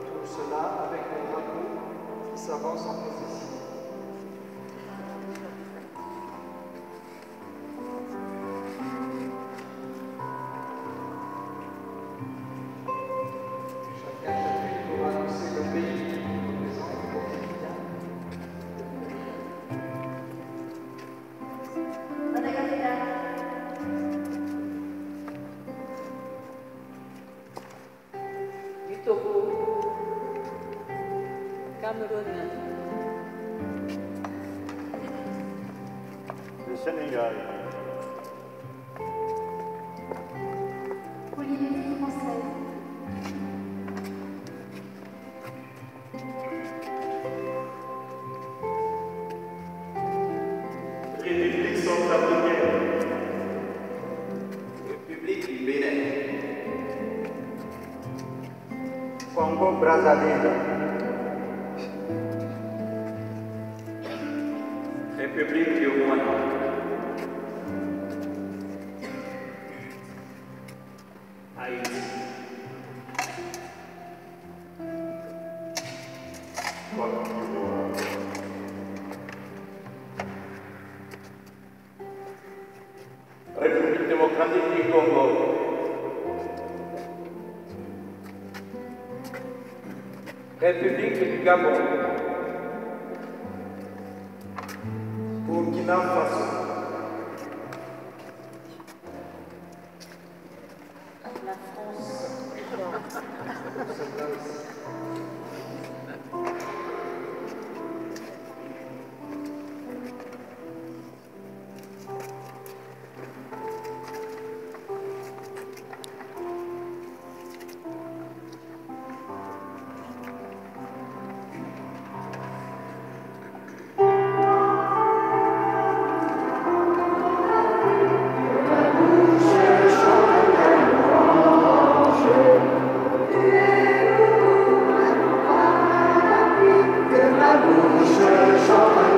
tout cela avec les drapeaux qui s'avancent en procession. Centrafricaine, République du Bénin, Congo Brazzaville, Haïti, Côte d'Ivoire, République démocratique du Congo, République du Gabon, Burkina Faso, la France. Jesus,